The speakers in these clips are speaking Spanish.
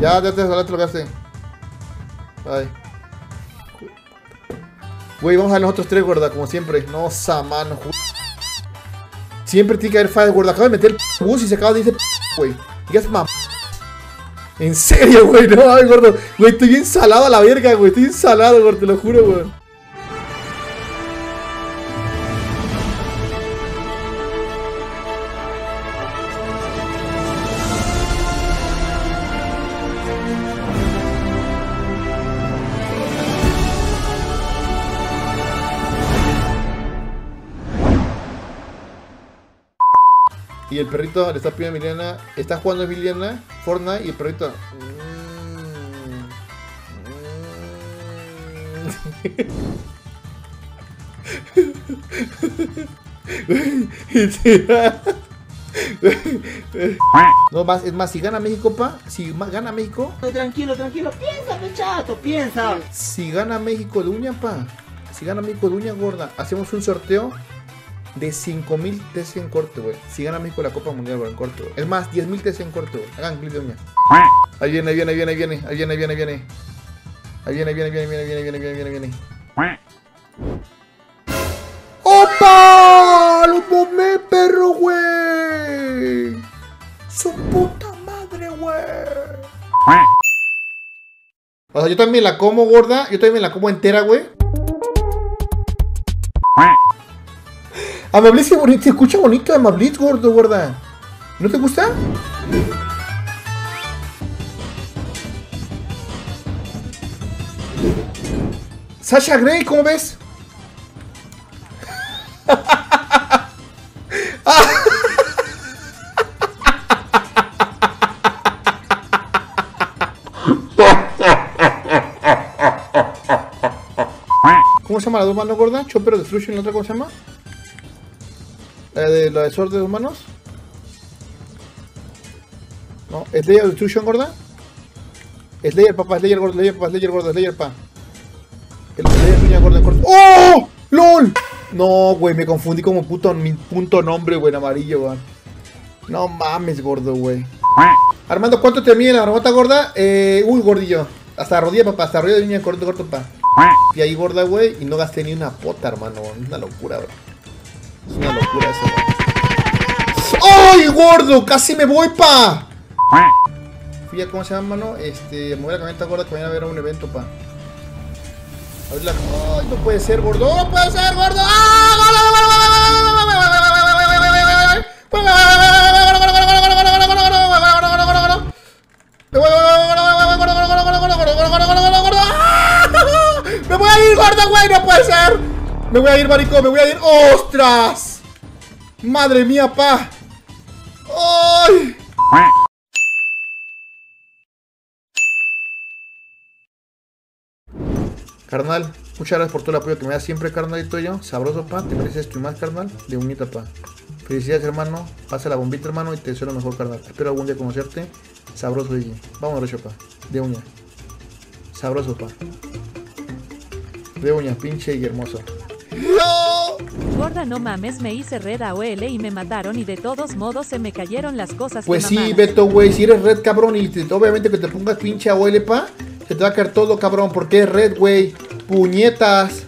Ya, ya te salaste lo que hace. Ay. Güey, vamos a ver nosotros tres, gorda, como siempre. No, samano, Siempre tiene que haber fallas, gorda. Acabo de meter el bus y se acaba de decir güey. ¿Y qué haces, mam? En serio, güey, no mames, gordo. Güey, estoy bien salado a la verga, güey. Estoy bien salado, te lo juro, güey. Y el perrito le está pidiendo a Emiliana. Está jugando a Emiliana, Fortnite, y el perrito. No más, es más, si gana México, pa, si gana México, Tranquilo, tranquilo, piensa, chato, piensa. si gana México de uña, pa, si gana México de uña gorda, hacemos un sorteo de 5000 TC en corte, güey. Si gana México la Copa Mundial, güey, en corte, güey. Es más, 10000 TC en corte, güey. Hagan clip de uña. Ahí viene, ahí viene, ahí viene, ahí viene, ahí viene, ahí viene, ahí viene. Ahí viene, ahí viene, ahí viene, ahí viene, ahí viene, viene, viene, viene. ¡Opa! ¡Lo tomé, perro, güey! ¡Su puta madre, güey! O sea, yo también la como gorda, yo también la como entera, güey. Amablis, qué bonito, se escucha bonito Amablis, gordo, gorda. ¿No te gusta? Sasha Grey, ¿cómo ves? ¿Cómo se llama la dos manos gorda? Chopper Destruction, ¿la otra cómo se llama? La de la de Sword de dos manos. No, Slayer Destruction gorda. Slayer, papá, Slayer gorda, Slayer, papá, Slayer gorda, Slayer, pa. El Slayer gorda en corto. ¡Oh! ¡LOL! No, güey, me confundí como puto, mi punto nombre, güey, en amarillo, güey. No mames, gordo, güey. Armando, ¿cuánto te mide la marmota gorda? Eh, uy, gordillo. Hasta la rodilla, papá, hasta la rodilla de uña corto, corto, pa. Y ahí gorda, güey, y no gasté ni una pota, hermano. Una locura, güey. Es una locura eso. ¡Ay, gordo! ¡Casi me voy, pa! Fui a, ¿cómo se llama, mano? Este, mover la camioneta gorda que vayan a ver a un evento, pa. A ver la... ¡Ay, no puede ser, gordo! ¡No puede ser, gordo! ¡Ah! ¡Me voy a ir, gordo, güey! ¡No puede ser! ¡Me voy a ir, marico! ¡Me voy a ir! ¡Ostras! ¡Madre mía, pa! ¡Ay! Carnal, muchas gracias por todo el apoyo que me das siempre, carnalito yo. Sabroso, pa. Te mereces tu más, carnal. De unita, pa. Felicidades, hermano. Pasa la bombita, hermano, y te deseo lo mejor, carnal. Espero algún día conocerte. Sabroso, DJ. Vamos, derecho, pa. De uña. Sabroso, pa. De uña, pinche y hermoso. Gorda, no mames, me hice red AOL y me mataron y de todos modos se me cayeron las cosas. que Pues sí. Beto, güey. Si eres red, cabrón, y te- obviamente que te pongas pinche abuele, pa. Se te va a caer todo, cabrón. Porque es red, güey. Puñetas.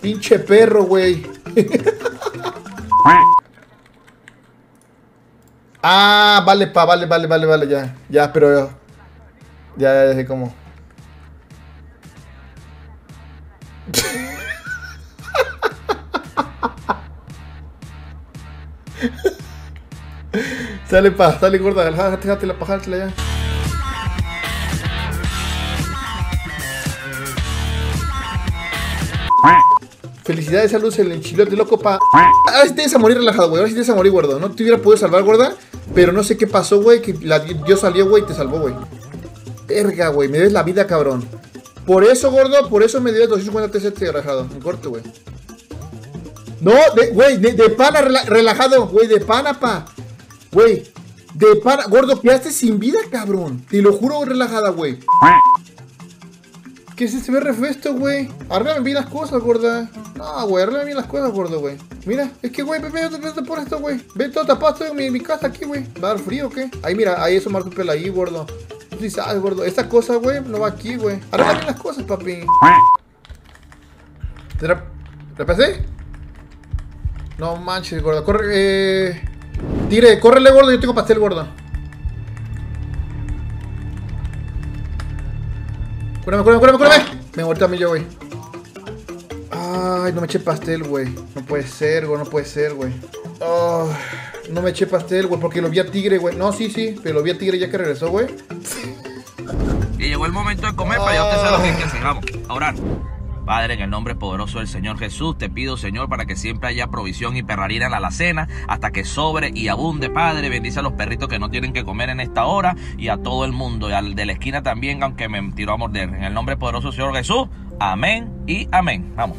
Pinche perro, güey. ah, vale, pa, vale, vale, vale, vale, ya. Ya, pero. Ya, ya, ya sé cómo. sale, pa, sale, gorda. Déjate, la pajártela ya. Felicidades, saludos, el enchilote loco, pa. Ahora sí te ibas a morir relajado, güey. Ahora sí te ibas a morir, gordo. No te hubiera podido salvar, gorda. Pero no sé qué pasó, güey. Que Dios salió, güey, y te salvó, güey. Verga, güey. Me des la vida, cabrón. Por eso, gordo, por eso me dio 250 TCT relajado. En corto, güey. No, güey, de, pana rela- relajado, güey, de pana, pa. Güey, de pana, gordo, quedaste sin vida, cabrón. Te lo juro, relajada, güey. ¿Qué es este BRF esto, güey? Arréglame bien las cosas, gorda. No, güey, arréglame bien las cosas, gordo, güey. Mira, es que, güey, ve, ve, ve por esto, güey. Ve todo tapado, estoy en mi, mi casa aquí, güey. ¿Va a dar frío o qué? Ahí, mira, ahí eso pelo ahí, gordo. Tú sí sabes, gordo. Esta cosa, güey, no va aquí, güey. Arregla bien las cosas, papi. ¿Te la, ¿la pasé? No manches, gordo. Corre, eh... Tire, córrele, gordo. Yo tengo pastel, gordo. Cúrame, cúrame, cúrame, cúrame. Me muerto a mí yo, güey. Ay, no me eché pastel, güey. No puede ser, güey. No puede ser, güey. Oh, no me eché pastel, güey, porque lo vi a Tigre, güey. No, sí, sí, pero lo vi a Tigre ya que regresó, güey. Y llegó el momento de comer, para ya usted sabe lo que que hacer. Vamos, a orar. Padre, en el nombre poderoso del Señor Jesús, te pido, Señor, para que siempre haya provisión y perrarina en la alacena, hasta que sobre y abunde, Padre. Bendice a los perritos que no tienen que comer en esta hora y a todo el mundo, y al de la esquina también, aunque me tiró a morder. En el nombre poderoso del Señor Jesús, amén y amén. Vamos.